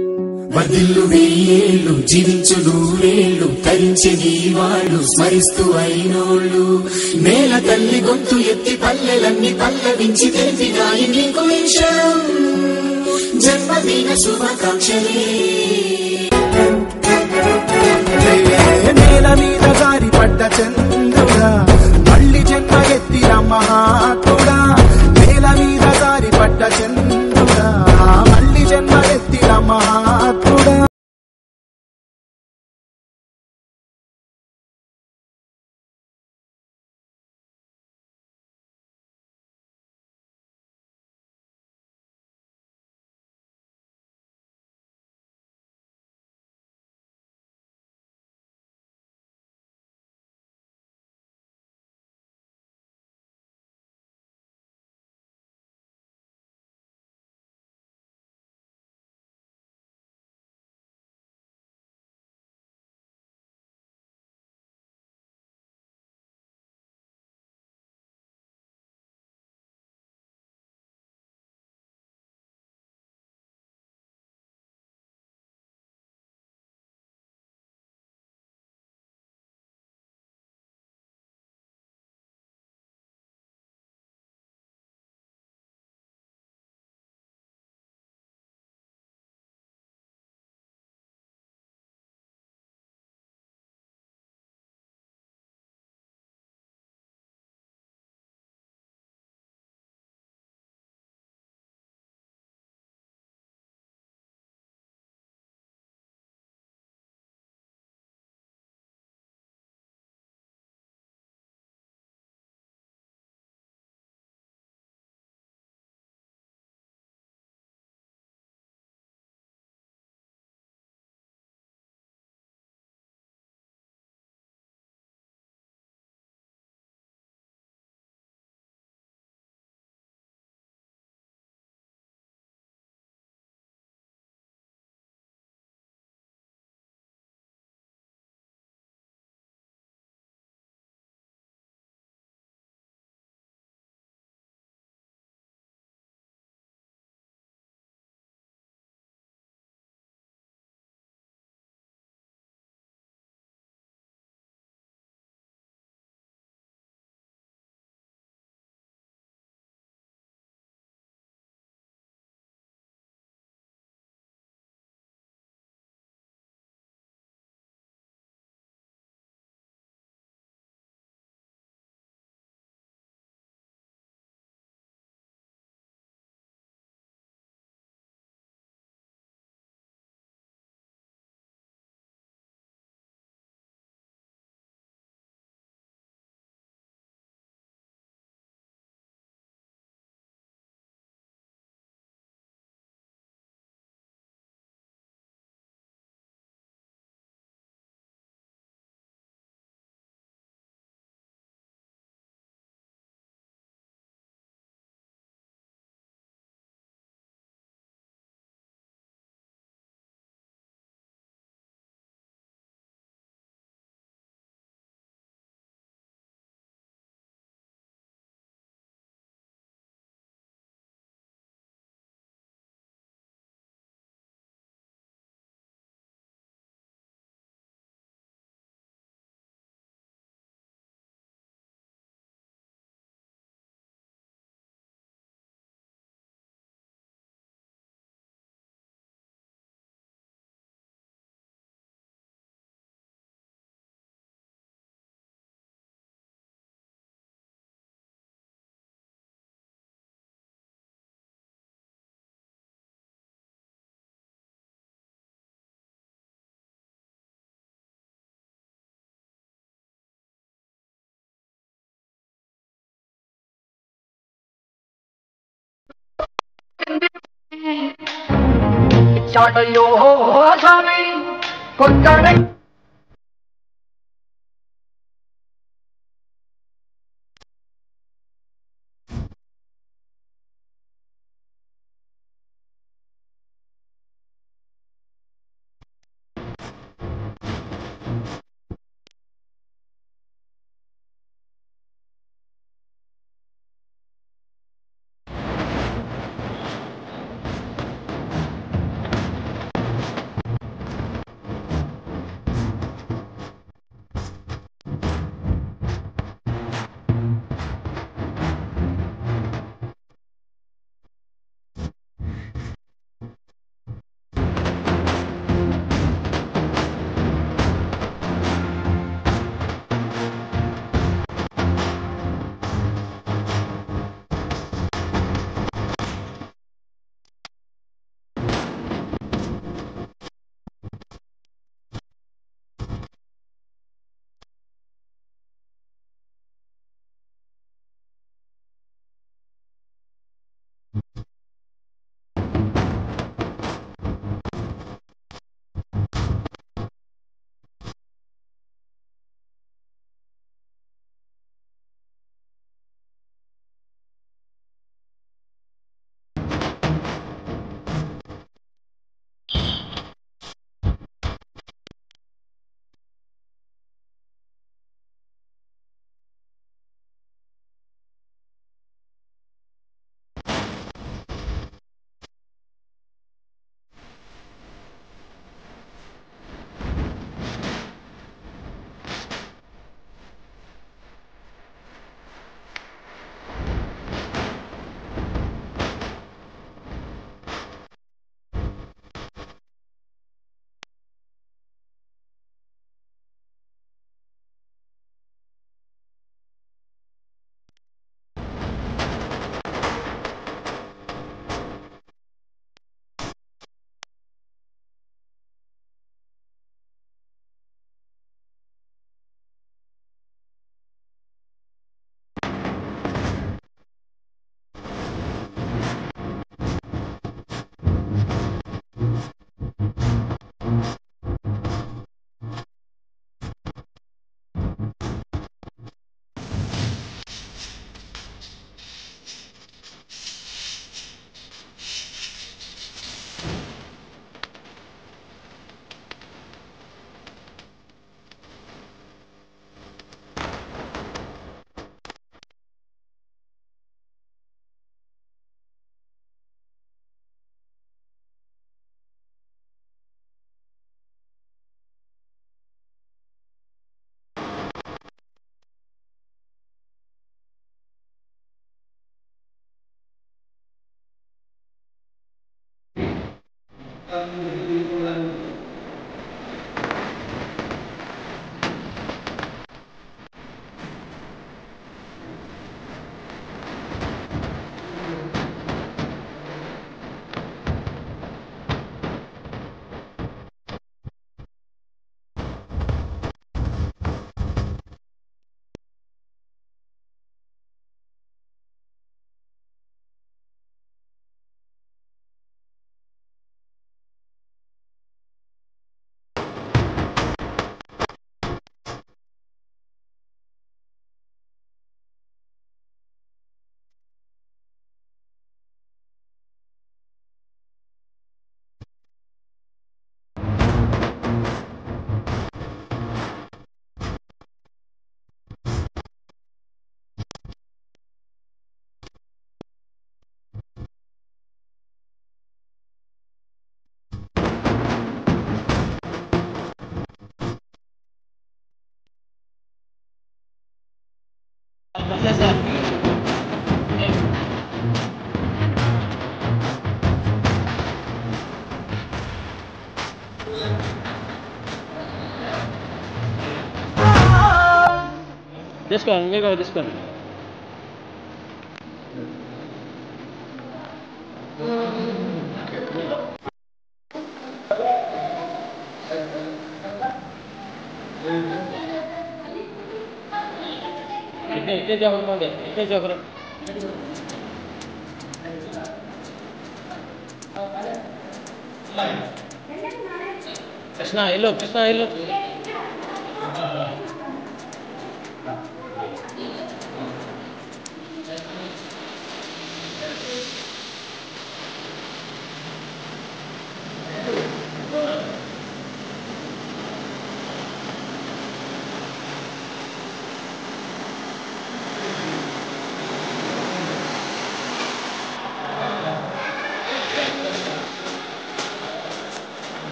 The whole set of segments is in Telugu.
వదిల్లు వెయ్యేళ్ళు జీవించు నూరేళ్ళు తరించి నీవాళ్ళు స్మరిస్తూ అయినోళ్ళు. నేల తల్లి గొంతు ఎత్తి పల్లెలన్నీ పల్లవించి తెలిపినాయి నీకు విషయం జన్మదిన శుభాకాంక్షలే. నేల మీద జారి పడ్డ చంద్రుడా మళ్ళీ జన్మ ఎత్తిన మహాత్ముడా. నేల మీద జారి పడ్డ చంద్రుడా. سامي پوءِ This one, look at this one. Krishna hello Krishna hello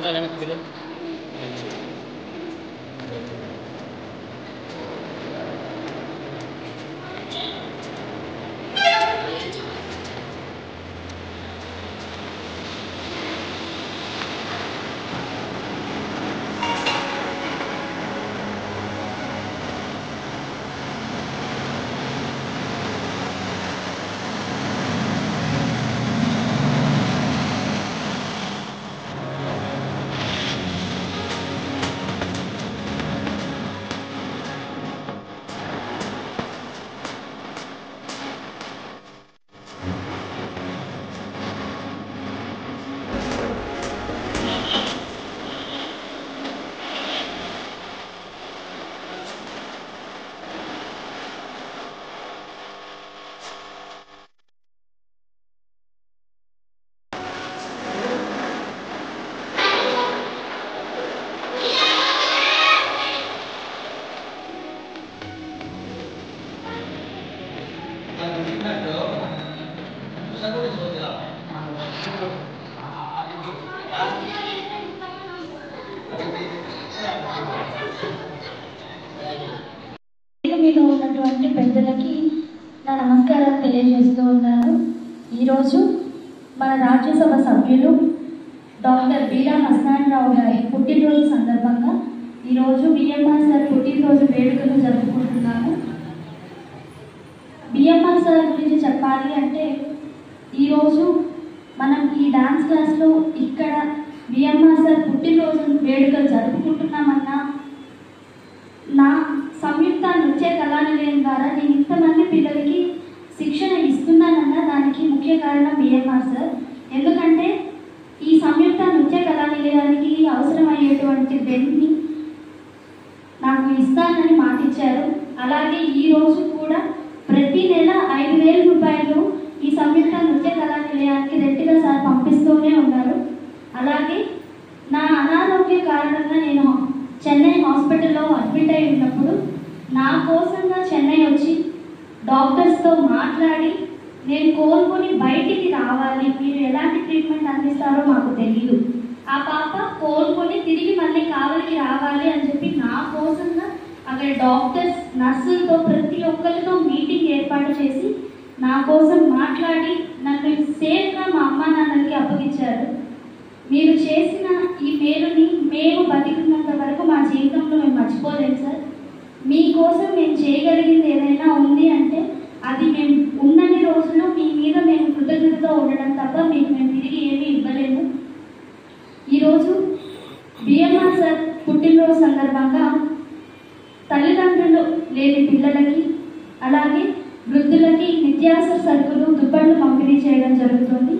ఈ అమ్మాయి వెనక్కి మన రాజ్యసభ సభ్యులు డాక్టర్ బీరా మస్తానరావు గారి పుట్టినరోజు సందర్భంగా ఈరోజు బిఎంఆర్ సార్ పుట్టినరోజు వేడుకలు జరుపుకుంటున్నాము బిఎంఆర్ సార్ గురించి చెప్పాలి అంటే ఈరోజు మనం ఈ డాన్స్ క్లాస్లో ఇక్కడ బిఎంఆర్ సార్ పుట్టినరోజు వేడుకలు జరుపుకుంటున్నామన్నా నా సంయుక్త నృత్య కళానిలయం ద్వారా నేను ఇంతమంది పిల్లలకి ముఖ్య కారణం బిఎంఆర్ సార్ ఎందుకంటే ఈ సంయుక్త నృత్య కళానిలయానికి అవసరమయ్యేటువంటి బెన్ని నాకు ఇస్తానని మాటిచ్చారు. అలాగే ఈ రోజు కూడా ప్రతి నెల ఐదు వేల రూపాయలు ఈ సంయుక్త నృత్య కళానిలయానికి రెట్టిగా సార్ పంపిస్తూనే ఉన్నారు. అలాగే నా అనారోగ్య కారణంగా నేను చెన్నై హాస్పిటల్లో అడ్మిట్ అయి ఉన్నప్పుడు నా కోసంగా చెన్నై వచ్చి డాక్టర్స్తో మాట్లాడి నేను కోలుకొని బయటికి రావాలి. మీరు ఎలాంటి ట్రీట్మెంట్ అందిస్తారో మాకు తెలియదు ఆ పాప కోలుకొని తిరిగి మళ్ళీ కావలికి రావాలి అని చెప్పి నా కోసంగా అక్కడ డాక్టర్స్ నర్సులతో ప్రతి ఒక్కరితో మీటింగ్ ఏర్పాటు చేసి నా కోసం మాట్లాడి నన్ను సేఫ్గా మా అమ్మ నాన్నలకి అప్పగించారు. మీరు చేసిన ఈ మేలుని మేము బతికున్నంత వరకు మా జీవితంలో మేము మర్చిపోలేము సార్. మీకోసం మేము చేయగలిగింది ఏదైనా ఉంది అంటే అది మేము ఇంట్లో ఉండడం తప్ప మీకు మేము తిరిగి ఏమీ ఇవ్వలేము ఈరోజు బిఎంఆర్ సార్ పుట్టినరోజు సందర్భంగా తల్లిదండ్రులు లేని పిల్లలకి అలాగే వృద్ధులకి నిత్యావసర సరుకులు దుప్పట్లు పంపిణీ చేయడం జరుగుతుంది.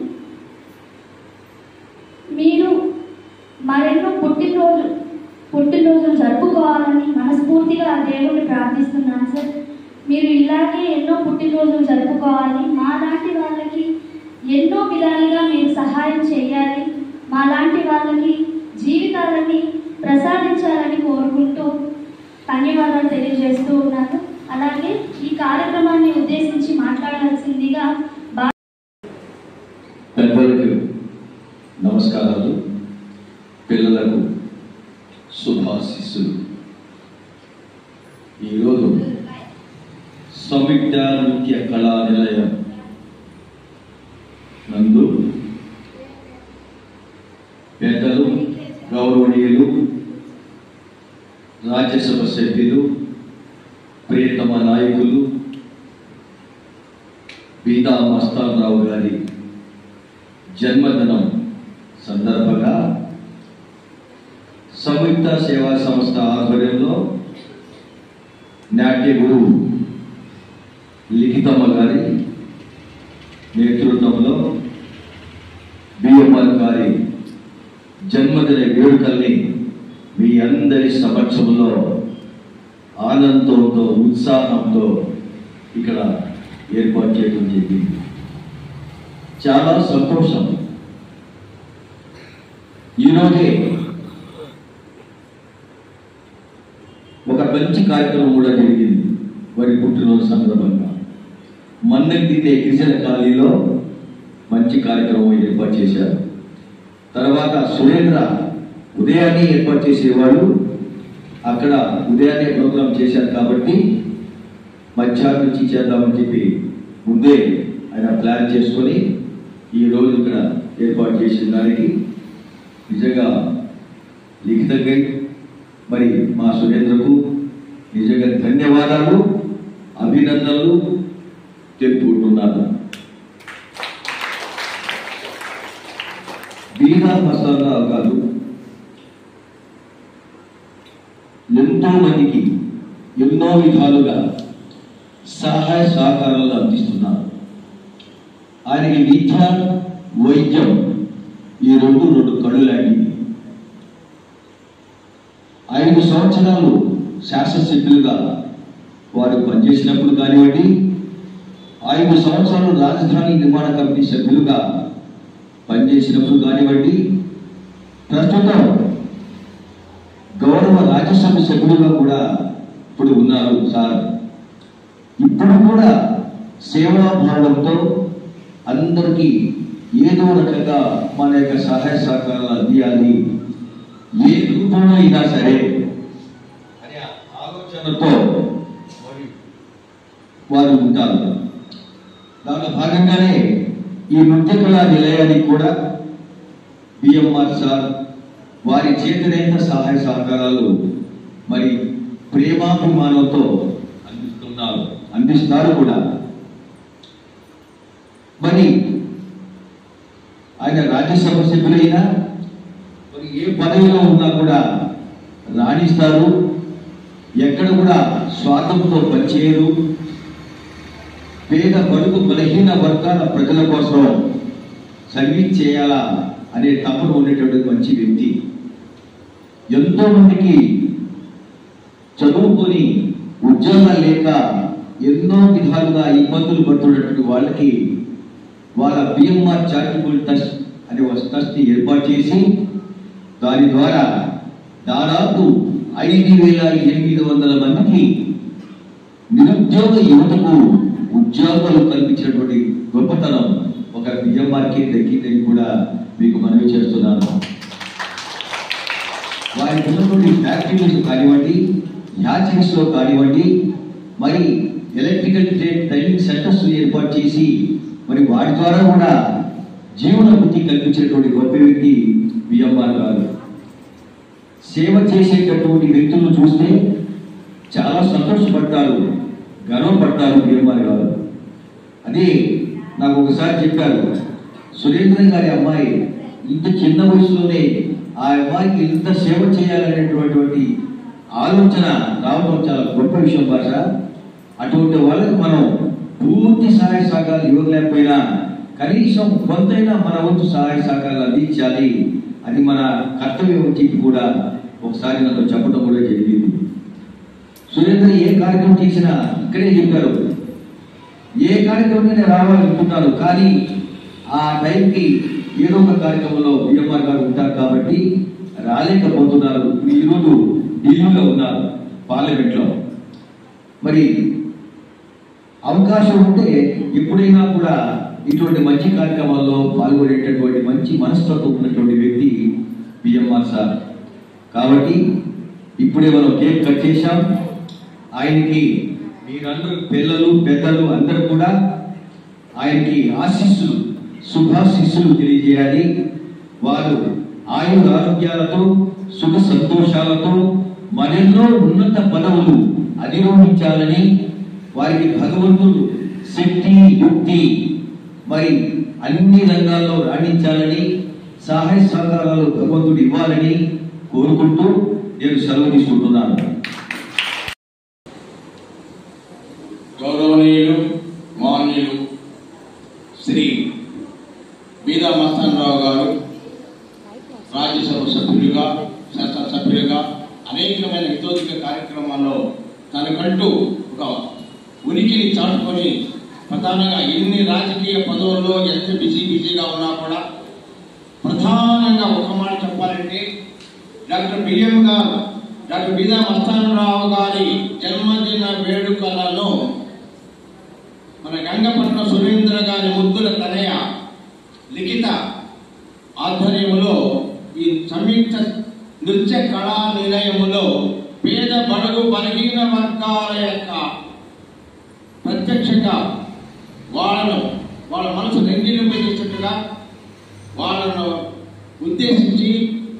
సంయుక్త కళా నిలయం నందు పేదలు గౌరవనీయులు రాజ్యసభ సభ్యులు ప్రియతమ నాయకులు బీదా మస్తానరావు గారి జన్మదినం సందర్భంగా సంయుక్త సేవా సంస్థ ఆధ్వర్యంలో నాట్య గురువు లిఖితమ్మ గారి నేతృత్వంలో బిఎంఆర్ గారి జన్మదిన వేడుకల్ని మీ అందరి సమక్షంలో ఆనందంతో ఉత్సాహంతో ఇక్కడ ఏర్పాటు చేయడం జరిగింది. చాలా సంతోషం. ఈరోజే ఒక మంచి కార్యక్రమం కూడా జరిగింది. వారి పుట్టినరోజు సందర్భంగా. మన్నెత్తితే గిరిజన కాలనీలో మంచి కార్యక్రమం ఏర్పాటు చేశారు. తర్వాత సురేంద్ర ఉదయాన్నే ఏర్పాటు చేసేవాడు. అక్కడ ఉదయాన్నే ప్రోగ్రాం చేశారు కాబట్టి మధ్యాహ్నం నుంచి చేద్దామని చెప్పి ముందే ఆయన ప్లాన్ చేసుకొని ఈ రోజు ఇక్కడ ఏర్పాటు చేసిన దానికి నిజంగా లిఖితంగా మరి మా సురేంద్రకు నిజంగా ధన్యవాదాలు అభినందనలు. తెలుపుకుంటున్నాను బీహార్ మసాలా కాదు ఎంతో మందికి ఎన్నో విధాలుగా సహాయ సహకారాలు అందిస్తున్నారు ఆయనకి విద్య వైద్యం ఈ రెండు రెండు కళ్ళు లాంటివి ఐదు సంవత్సరాలు శాసనసభ్యులుగా వారు పనిచేసినప్పుడు కానివ్వండి ఐదు సంవత్సరాలు రాజధాని నిర్మాణ కమిటీ సభ్యులుగా పనిచేసినప్పుడు కానివ్వండి ప్రస్తుతం గౌరవ రాజ్యసభ సభ్యులుగా కూడా ఇప్పుడు ఉన్నారు సార్. ఇప్పుడు కూడా సేవాభావంతో అందరికీ ఏదో రకంగా మన యొక్క సహాయ సహకారాలు అందియాలి. ఏ రూపంలో అయినా సరే అనే ఆలోచనతో వారు ఉంటారు. దానిలో భాగంగానే ఈ నృత్య కళా నిలయానికి కూడా బిఎంఆర్ సార్ వారి చేతనైన సహాయ సహకారాలు మరి ప్రేమాభిమానంతో అందిస్తున్నారు అందిస్తారు కూడా. మరి ఆయన రాజ్యసభ సభ్యులైనా మరి ఏ పదవిలో ఉన్నా కూడా రాణిస్తారు ఎక్కడ కూడా స్వార్థంతో పనిచేయరు పేద బడుగు బలహీన వర్గాల ప్రజల కోసం సర్వీస్ చేయాలా అనే తపన ఉండేటువంటి మంచి వ్యక్తి. ఎంతో మందికి చదువుకొని ఉద్యోగాలు లేక ఎన్నో విధాలుగా ఇబ్బందులు పడుతున్నటువంటి వాళ్ళకి వాళ్ళ బిఎంఆర్ చారిటబుల్ ట్రస్ట్ అనే ఒక ట్రస్ట్ని ఏర్పాటు చేసి దాని ద్వారా దాదాపు ఐదు వేల ఎనిమిది వందల మందికి నిరుద్యోగ యువతకు ఉద్యోగాలు కల్పించినటువంటి గొప్పతనం ఒక బిఎంఆర్కే దక్కిందని కూడా మీకు మనవి చేస్తున్నాను. వారికి ఉన్నటువంటి ఫ్యాక్టరీస్ కానివ్వండి హ్యాచింగ్స్లో కానివ్వండి మరి ఎలక్ట్రికల్ ట్రేడ్ ట్రైనింగ్ సెంటర్స్ ఏర్పాటు చేసి మరి వాటి ద్వారా కూడా జీవన వృత్తి కల్పించేటువంటి గొప్ప వ్యక్తి బిఎంఆర్ గారు. సేవ చేసేటటువంటి వ్యక్తులను చూస్తే చాలా సంతోషపడతారు గర్వపడతారు బిఎంఆర్ గారు. అదే నాకు ఒకసారి చెప్పారు. సురేంద్ర గారి అమ్మాయి ఇంత చిన్న వయసులోనే ఆ అమ్మాయికి ఇంత సేవ చేయాలనేటువంటి ఆలోచన రావడం చాలా గొప్ప విషయం భాష. అటువంటి వాళ్ళకి మనం పూర్తి సహాయ సహకారాలు ఇవ్వలేకపోయినా కనీసం కొంతైనా మన వంతు సహాయ సహకారాలు అందించాలి అది మన కర్తవ్యం చెప్పి కూడా ఒకసారి నాకు చెప్పడం కూడా జరిగింది. సురేంద్ర ఏ కార్యక్రమం చేసినా ఇక్కడే చెప్పారు. ఏ కార్యక్రమం రావాలనుకుంటున్నారు కానీ ఆ టైంకి ఏదో ఒక కార్యక్రమంలో బిఎంఆర్ గారు ఉంటారు కాబట్టి రాలేకపోతున్నారు. ఈరోజు ఢిల్లీలో ఉన్నారు పార్లమెంట్లో. మరి అవకాశం ఉంటే ఎప్పుడైనా కూడా ఇటువంటి మంచి కార్యక్రమాల్లో పాల్గొనేటటువంటి మంచి మనస్తత్వం ఉన్నటువంటి వ్యక్తి బిఎంఆర్ సార్. కాబట్టి ఇప్పుడే మనం కేక్ కట్ చేశాం. ఆయనకి మీరందరూ పిల్లలు పెద్దలు అందరూ కూడా ఆయనకి ఆశీస్సులు శుభాశీస్సులు తెలియజేయాలి. వారు ఆయుధ ఆరోగ్యాలతో సుఖ సంతోషాలతో మరెన్నో ఉన్నత పదవులు అధిరోహించాలని వారికి భగవంతుడు శక్తి యుక్తి మరి అన్ని రంగాల్లో రాణించాలని సహాయ సహకారాలు భగవంతుడు ఇవ్వాలని కోరుకుంటూ నేను సెలవు తీసుకుంటున్నాను. గౌరవనీయులు మాన్యులు శ్రీ బీదా మస్తానరావు గారు రాజ్యసభ సభ్యులుగా శాసనసభ్యులుగా అనేకమైన హితోధిక కార్యక్రమాల్లో తనకంటూ ఒక ఉనికిని చాటుకొని ప్రధానంగా ఎన్ని రాజకీయ పదవుల్లో ఎంత బిజీ బిజీగా ఉన్నా కూడా ప్రధానంగా ఒక మాట చెప్పాలంటే డాక్టర్ బిఎం గారు డాక్టర్ బీదా మస్తానరావు గారి జన్మదిన వేడుకలలో మన గంగపట్నం సురేంద్ర గారి ముద్దుల తనయ లిఖిత ఆధ్వర్యంలో ఈ సంయుక్త నృత్య కళా నిలయములో పేద బడుగు బలహీన వర్గాల యొక్క ప్రత్యక్షంగా వాళ్ళను వాళ్ళ మనసు రంజింపజేసేట్టుగా వాళ్ళను ఉద్దేశించి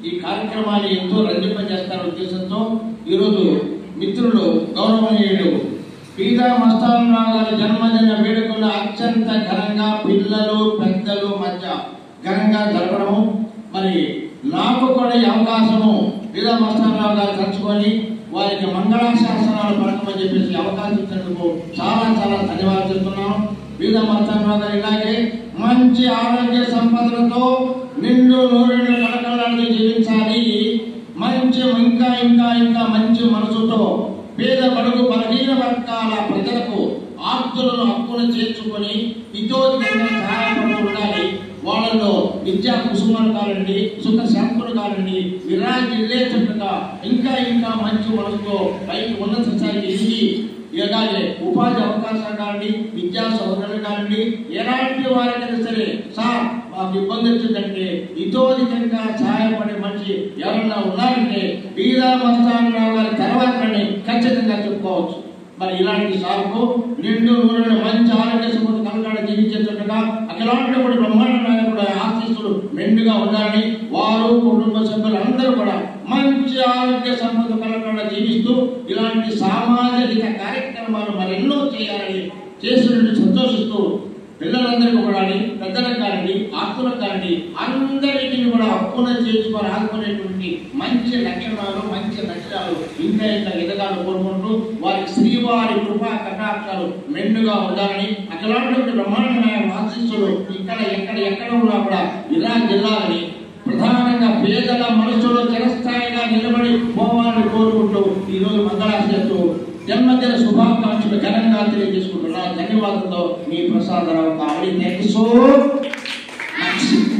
ఈ కార్యక్రమాన్ని ఎంతో రంజింపజేస్తారనే ఉద్దేశంతో ఈరోజు మిత్రుడు గౌరవనీయుడు పీదా మస్తానరావు గారి జన్మదిన వేడుకలు అత్యంత ఘనంగా పిల్లలు పెద్దలు మధ్య ఘనంగా జరపడము. మరి నాకు కూడా ఈ అవకాశము. పీదా మస్తానరావు గారు తలుచుకొని వారికి మంగళాశాసనాలు పడకమని చెప్పేసి అవకాశం ఇచ్చినందుకు చాలా చాలా ధన్యవాదాలు చెప్తున్నాను. పీద మస్తానరావు గారు ఇలాగే మంచి ఆరోగ్య సంపదలతో నిండు నూరేళ్ళు కళకళాలతో జీవించాలి. మంచి ఇంకా ఇంకా ఇంకా మంచి మనసుతో పేద బడుగు బలహీన వర్గాల ప్రజలకు ఆస్తులను హక్కును చేర్చుకొని ఇతోధికంగా సహాయపడుతూ ఉండాలి. వాళ్ళలో విద్యా కుసుమాలు కాలండి సుఖ శాంతులు కాలండి విరాజిల్లేటట్టుగా ఇంకా ఇంకా మంచి మనసుతో పైకి ఉన్నత స్థాయికి ఎదిగి ఇలాగే ఉపాధి అవకాశాలు కానివ్వండి విద్యా సౌకర్యాలు కానివ్వండి ఎలాంటి వారికైనా సరే సార్ మాకు ఇబ్బంది వచ్చిందంటే ఇతోధికంగా సహాయపడే మనిషి ఎవరన్నా ఉన్నారంటే బీదా మస్తానరావు గారి తర్వాతనే ఖచ్చితంగా చెప్పుకోవచ్చు. మరి ఇలాంటి సార్కు నిండు నూనె మంచి ఆరోగ్య సంపద కలగాడ జీవించేటట్టుగా అఖిలాంటి కూడా బ్రహ్మాండ కూడా ఆశీస్సులు మెండుగా ఉండాలని వారు కుటుంబ సభ్యులు అందరూ కూడా మంచి ఆరోగ్య సంపద కలగాడ జీవిస్తూ ఇలాంటి సామాజిక కార్యక్రమాలు మరెన్నో చేయాలని చేస్తున్నట్టు సంతోషిస్తూ పిల్లలందరికీ కూడా పెద్దలకు కానివ్వండి తండ్రి అందరికీ కూడా హక్కును చేసుకొని ఆదుకునేటువంటి మంచి లక్షణాలు మంచి లక్ష్యాలు ఇంకా ఇంకా ఎదగాలని కోరుకుంటూ వారి శ్రీవారి కృపా కటాక్షాలు మెండుగా ఉండాలని అట్లాంటి బ్రహ్మాండమైన ఆశీస్సులు ఇక్కడ ఎక్కడ ఎక్కడ ఉన్నా కూడా ఇలా జిల్లాలని ప్రధానంగా పేదల మనసులో చిరస్థాయిగా నిలబడి పోవాలని కోరుకుంటూ ఈ రోజు జన్మదిన శుభాకాంక్షలు ఘనంగా తెలియజేసుకుంటున్నా. ధన్యవాదంతో మీ Prasadarao Kavadi thank you so action.